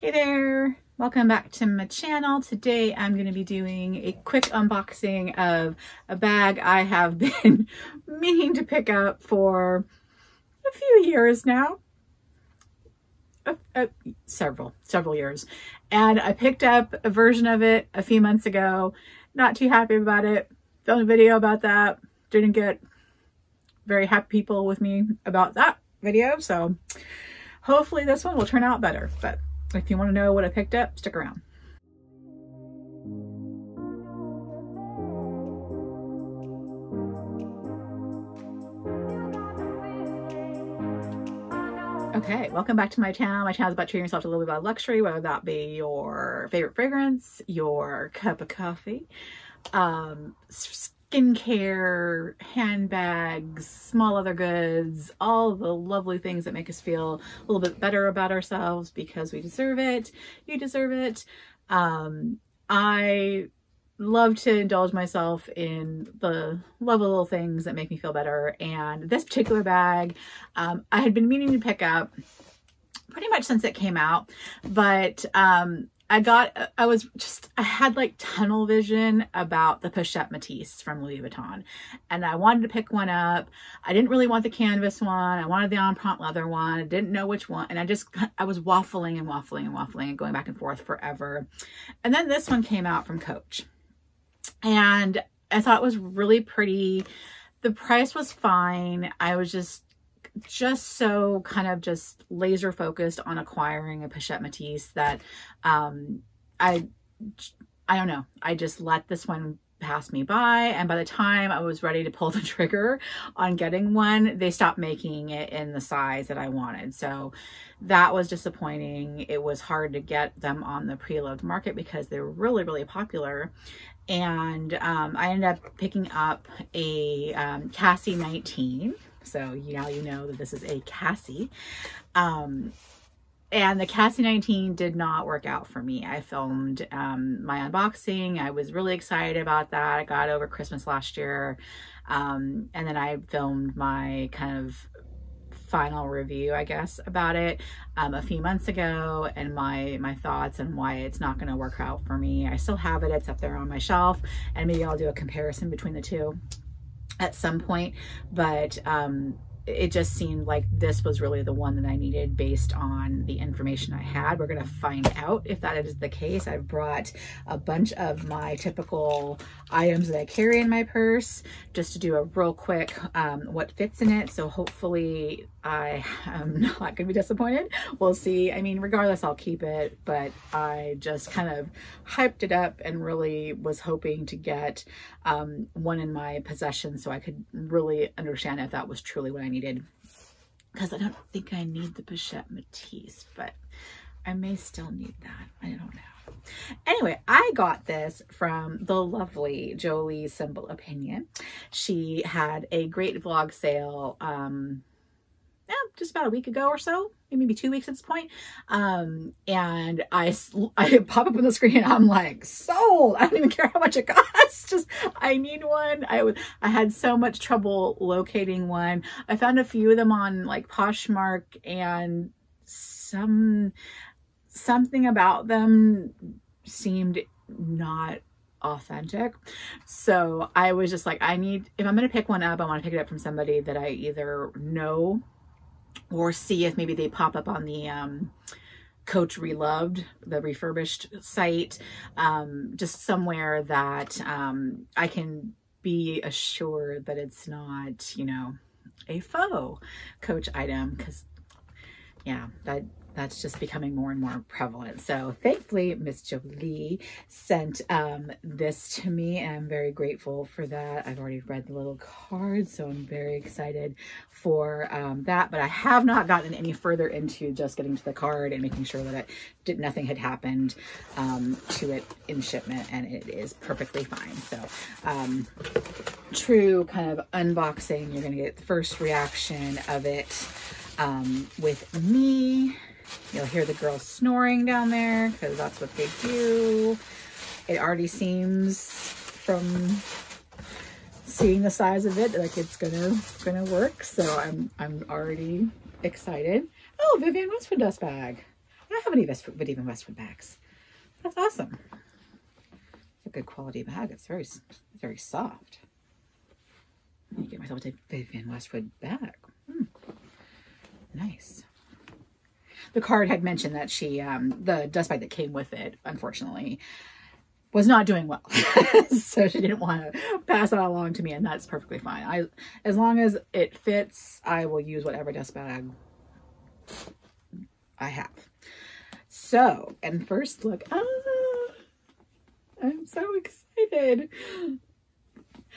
Hey there, welcome back to my channel. Today I'm going to be doing a quick unboxing of a bag I have been meaning to pick up for a few years now. Uh, uh, several, several years. And I picked up a version of it a few months ago. Not too happy about it. Filmed a video about that. Didn't get very happy people with me about that video. So hopefully this one will turn out better. But if you want to know what I picked up, stick around. Okay, welcome back to my channel. My channel is about treating yourself to a little bit of luxury, whether that be your favorite fragrance, your cup of coffee, um, skincare, handbags, small other goods, all the lovely things that make us feel a little bit better about ourselves because we deserve it. You deserve it. Um, I love to indulge myself in the lovely little things that make me feel better. And this particular bag, um, I had been meaning to pick up pretty much since it came out, but um, I got, I was just, I had like tunnel vision about the Pochette Métis from Louis Vuitton. And I wanted to pick one up. I didn't really want the canvas one. I wanted the Empreinte leather one. I didn't know which one. And I just, I was waffling and waffling and waffling and going back and forth forever. And then this one came out from Coach. And I thought it was really pretty. The price was fine. I was just just so kind of just laser focused on acquiring a Pochette Métis that um, I, I don't know. I just let this one pass me by. And by the time I was ready to pull the trigger on getting one, they stopped making it in the size that I wanted. So that was disappointing. It was hard to get them on the preloved market because they were really, really popular. And um, I ended up picking up a um, Cassie 19 so now you know that this is a Cassie. Um, and the Cassie 19 did not work out for me. I filmed um, my unboxing. I was really excited about that. I got over Christmas last year. Um, and then I filmed my kind of final review, I guess, about it um, a few months ago and my my thoughts and why it's not going to work out for me. I still have it. It's up there on my shelf and maybe I'll do a comparison between the two at some point, but um, it just seemed like this was really the one that I needed based on the information I had. We're going to find out if that is the case. I've brought a bunch of my typical items that I carry in my purse just to do a real quick um, what fits in it. So hopefully I am not going to be disappointed. We'll see. I mean, regardless, I'll keep it, but I just kind of hyped it up and really was hoping to get um, one in my possession so I could really understand if that was truly what I needed. Because I don't think I need the Pochette Métis, but I may still need that. I don't know. Anyway, I got this from the lovely Jolee Simple Opinion. She had a great vlog sale um, just about a week ago or so, maybe two weeks at this point. Um, and I, I pop up on the screen I'm like, sold. I don't even care how much it costs. Just, I need one. I, was, I had so much trouble locating one. I found a few of them on like Poshmark and some, something about them seemed not authentic. So I was just like, I need, if I'm going to pick one up, I want to pick it up from somebody that I either know or see if maybe they pop up on the um, Coach Reloved, the refurbished site, um, just somewhere that um, I can be assured that it's not, you know, a faux Coach item because, yeah, that that's just becoming more and more prevalent. So thankfully, Miss Jolee sent um, this to me and I'm very grateful for that. I've already read the little card, so I'm very excited for um, that. But I have not gotten any further into just getting to the card and making sure that it did nothing had happened um, to it in shipment and it is perfectly fine. So um, true kind of unboxing, you're going to get the first reaction of it um, with me You'll hear the girls snoring down there because that's what they do. It already seems from seeing the size of it like it's gonna gonna work. So I'm I'm already excited. Oh, Vivienne Westwood dust bag. I don't have any Vivienne Westwood bags. That's awesome. It's a good quality bag. It's very, very soft. Let me get myself a Vivienne Westwood bag. Hmm. Nice. The card had mentioned that she, um, the dust bag that came with it, unfortunately, was not doing well. so she didn't want to pass that along to me and that's perfectly fine. I, as long as it fits, I will use whatever dust bag I have. So, and first look, ah, I'm so excited.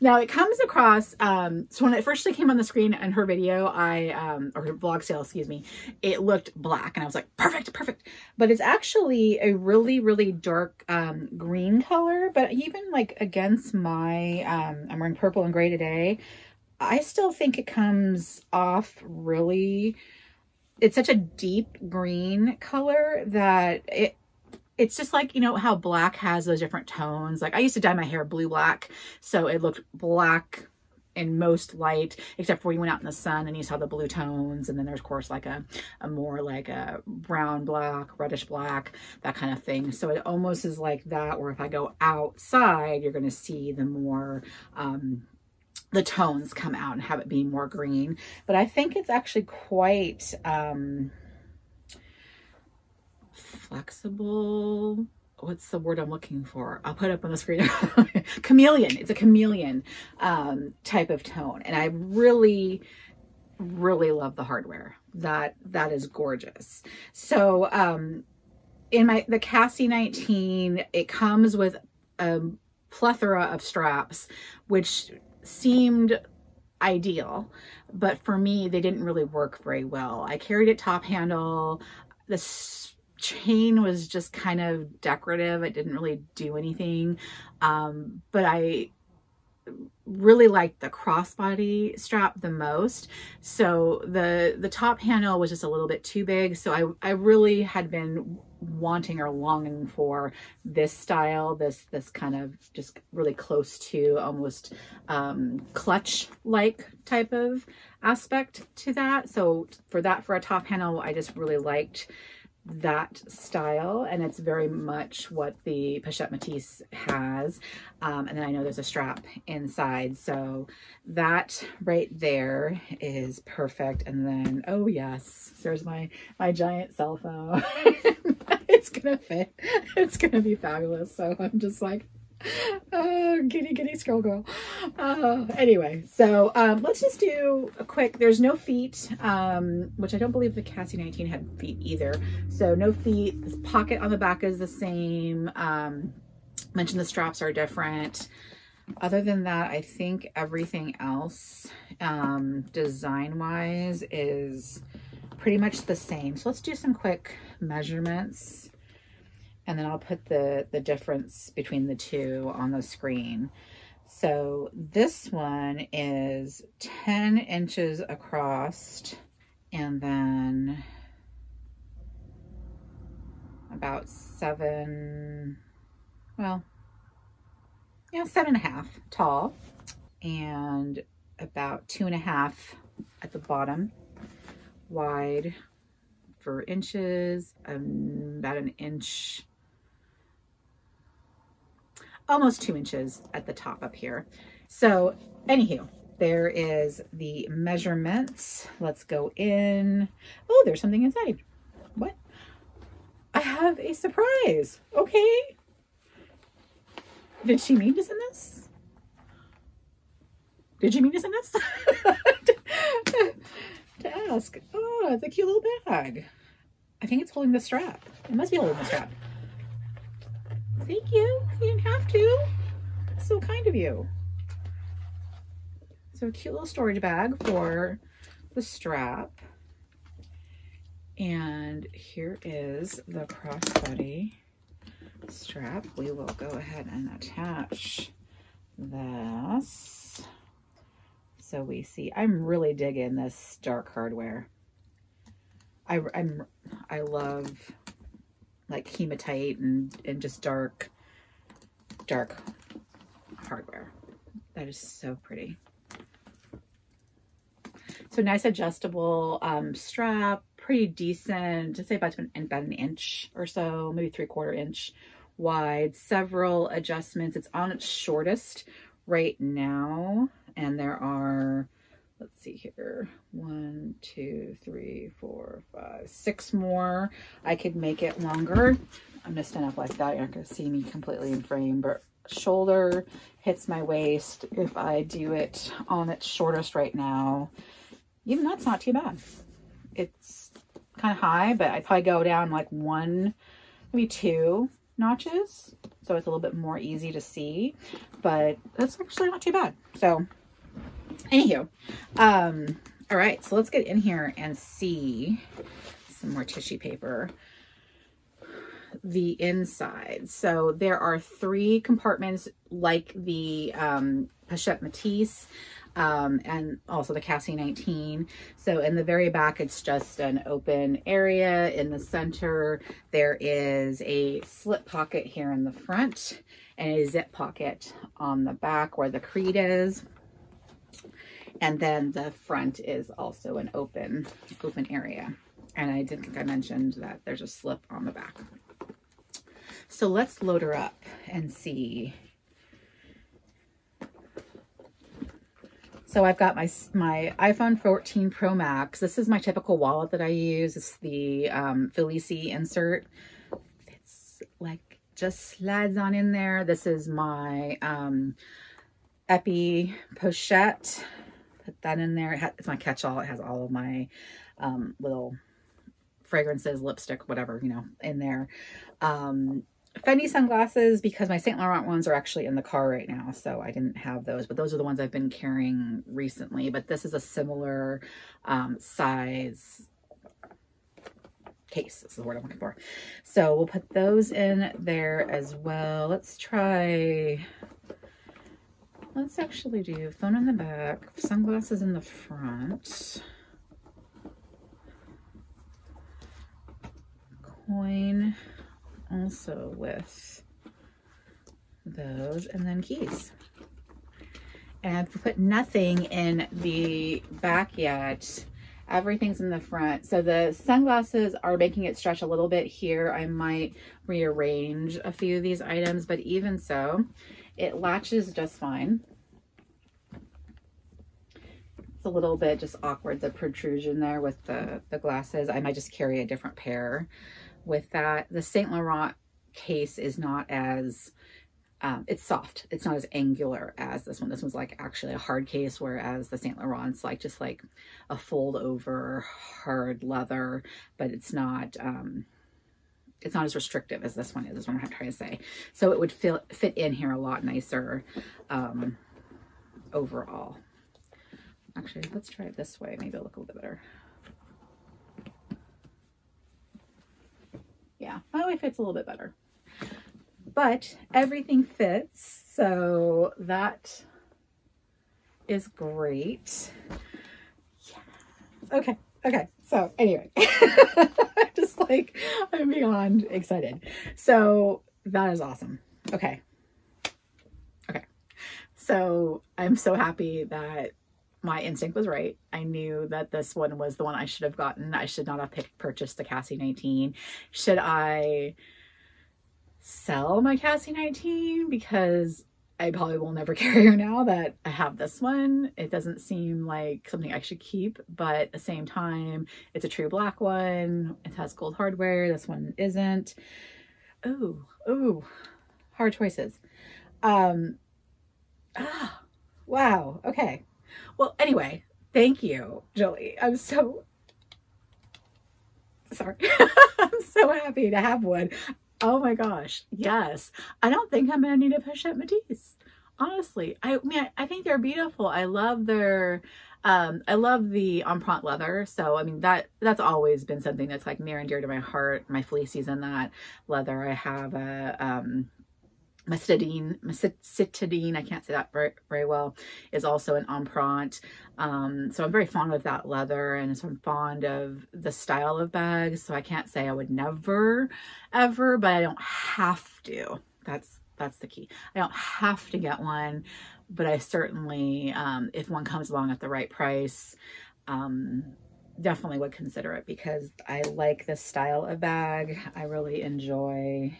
Now it comes across, um, so when it first came on the screen in her video, I, um, or her vlog sale, excuse me, it looked black and I was like, perfect, perfect. But it's actually a really, really dark, um, green color, but even like against my, um, I'm wearing purple and gray today. I still think it comes off really, it's such a deep green color that it, it's just like, you know, how black has those different tones. Like I used to dye my hair blue black, so it looked black in most light, except for you went out in the sun and you saw the blue tones. And then there's, of course, like a, a more like a brown black, reddish black, that kind of thing. So it almost is like that, where if I go outside, you're going to see the more, um, the tones come out and have it be more green. But I think it's actually quite, um, flexible. What's the word I'm looking for? I'll put up on the screen. chameleon. It's a chameleon um, type of tone. And I really, really love the hardware. That That is gorgeous. So um, in my the Cassie 19, it comes with a plethora of straps, which seemed ideal but for me they didn't really work very well i carried it top handle the chain was just kind of decorative. It didn't really do anything. Um, but I really liked the crossbody strap the most. So the the top handle was just a little bit too big. So I, I really had been wanting or longing for this style, this this kind of just really close to almost um, clutch-like type of aspect to that. So for that, for a top handle, I just really liked that style and it's very much what the Pochette Métis has. Um, and then I know there's a strap inside so that right there is perfect. And then oh yes there's my my giant cell phone. It's gonna fit. It's gonna be fabulous. So I'm just like oh, giddy, giddy scroll girl. Uh, anyway, so um, let's just do a quick, there's no feet, um, which I don't believe the Cassie 19 had feet either. So no feet, this pocket on the back is the same. Um, mentioned the straps are different. Other than that, I think everything else um, design-wise is pretty much the same. So let's do some quick measurements and then I'll put the, the difference between the two on the screen. So this one is 10 inches across and then about seven, well, yeah, seven and a half tall and about two and a half at the bottom wide for inches, um, about an inch almost two inches at the top up here. So anywho, there is the measurements. Let's go in. Oh, there's something inside. What? I have a surprise. Okay. Did she mean to send this? Did you mean to send this? to ask. Oh, it's a cute little bag. I think it's holding the strap. It must be holding the strap. Thank you. You didn't have to. so kind of you. So a cute little storage bag for the strap. And here is the crossbody strap. We will go ahead and attach this. So we see, I'm really digging this dark hardware. I, I'm, I love like hematite and, and just dark, dark hardware. That is so pretty. So nice adjustable um, strap, pretty decent, to say about an, about an inch or so, maybe three quarter inch wide. Several adjustments. It's on its shortest right now. And there are, let's see here, one, two, three, four, five, six more. I could make it longer. I'm gonna stand up like that. You're not gonna see me completely in frame, but shoulder hits my waist if I do it on its shortest right now. Even that's not too bad. It's kind of high, but I'd probably go down like one, maybe two notches. So it's a little bit more easy to see, but that's actually not too bad. So anywho, um, all right, so let's get in here and see some more tissue paper the inside. So there are three compartments like the um, Pochette Métis um, and also the Cassie 19. So in the very back, it's just an open area. In the center, there is a slip pocket here in the front and a zip pocket on the back where the Creed is. And then the front is also an open, open area. And I didn't think I mentioned that there's a slip on the back. So let's load her up and see. So I've got my, my iPhone 14 Pro Max. This is my typical wallet that I use. It's the um, Felicie insert. It's like just slides on in there. This is my um, Epi Pochette. Put that in there. It's my catch-all. It has all of my um, little fragrances, lipstick, whatever, you know, in there. Um, Fendi sunglasses because my St. Laurent ones are actually in the car right now, so I didn't have those, but those are the ones I've been carrying recently. But this is a similar um, size case is the word I'm looking for. So we'll put those in there as well. Let's try, let's actually do phone in the back, sunglasses in the front. Coin also with those and then keys. And I've put nothing in the back yet. Everything's in the front. So the sunglasses are making it stretch a little bit here. I might rearrange a few of these items, but even so, it latches just fine. It's a little bit just awkward, the protrusion there with the, the glasses. I might just carry a different pair with that. The St. Laurent case is not as, um, it's soft. It's not as angular as this one. This one's like actually a hard case, whereas the St. Laurent's like just like a fold over hard leather, but it's not, um, it's not as restrictive as this one is, is what I'm trying to say. So it would feel, fit in here a lot nicer um, overall. Actually, let's try it this way. Maybe it'll look a little bit better. yeah, my way fits a little bit better. But everything fits, so that is great. Yeah. Okay, okay. So anyway, just like I'm beyond excited. So that is awesome. Okay. Okay. So I'm so happy that my instinct was right. I knew that this one was the one I should have gotten. I should not have picked, purchased the Cassie 19. Should I sell my Cassie 19? Because I probably will never carry her now that I have this one. It doesn't seem like something I should keep, but at the same time, it's a true black one. It has gold hardware. This one isn't. Oh, oh, hard choices. Um, ah, wow. Okay. Well, anyway, thank you, Jolee. I'm so sorry. I'm so happy to have one. Oh my gosh. Yes. I don't think I'm to need a Pochette Métis. Honestly, I mean, I, think they're beautiful. I love their, um, I love the Empreinte leather. So, I mean, that, that's always been something that's like near and dear to my heart. My fleeces in that leather. I have a, um, Macitadine, Macitadine, I can't say that very, very well, is also an empreinte. Um, so I'm very fond of that leather and so I'm fond of the style of bags. So I can't say I would never, ever, but I don't have to. That's, that's the key. I don't have to get one, but I certainly, um, if one comes along at the right price, um, definitely would consider it because I like this style of bag. I really enjoy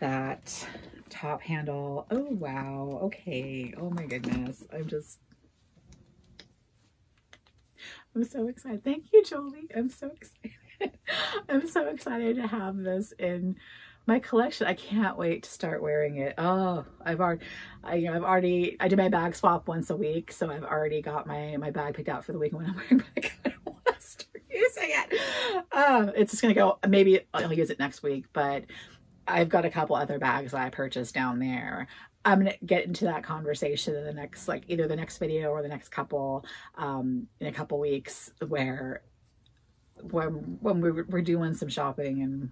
that top handle. Oh, wow. Okay. Oh my goodness. I'm just, I'm so excited. Thank you, Jolee. I'm so excited. I'm so excited to have this in my collection. I can't wait to start wearing it. Oh, I've already, I, you know, I've already, I do my bag swap once a week. So I've already got my, my bag picked out for the week and when I'm wearing back. Using it. Um, it's just going to go, maybe I'll use it next week, but I've got a couple other bags that I purchased down there. I'm going to get into that conversation in the next, like either the next video or the next couple, um, in a couple weeks where, when, when we're, we're doing some shopping and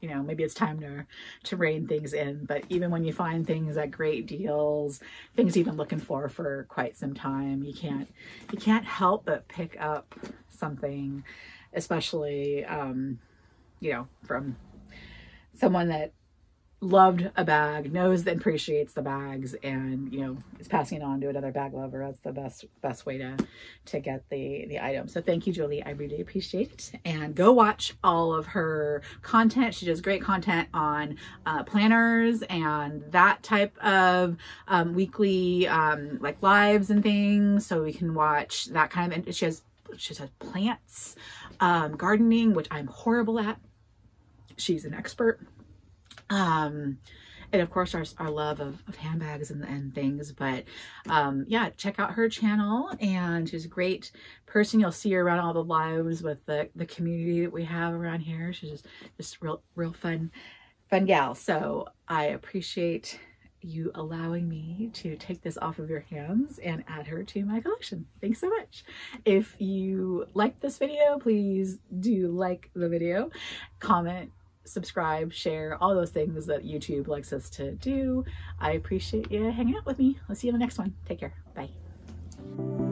you know, maybe it's time to, to rein things in. But even when you find things at great deals, things you've been looking for for quite some time, you can't, you can't help but pick up something, especially, um, you know, from someone that loved a bag, knows and appreciates the bags, and you know is passing it on to another bag lover. That's the best best way to to get the the item. So thank you, Jolee. I really appreciate it. And go watch all of her content. She does great content on uh, planners and that type of um, weekly um, like lives and things. So we can watch that kind of. And she has she has plants, um, gardening, which I'm horrible at. She's an expert um, and of course our, our love of, of handbags and, and things but um yeah check out her channel and she's a great person you'll see her around all the lives with the the community that we have around here she's just just real real fun fun gal so i appreciate you allowing me to take this off of your hands and add her to my collection. Thanks so much. If you liked this video, please do like the video, comment, subscribe, share, all those things that YouTube likes us to do. I appreciate you hanging out with me. I'll see you in the next one. Take care. Bye.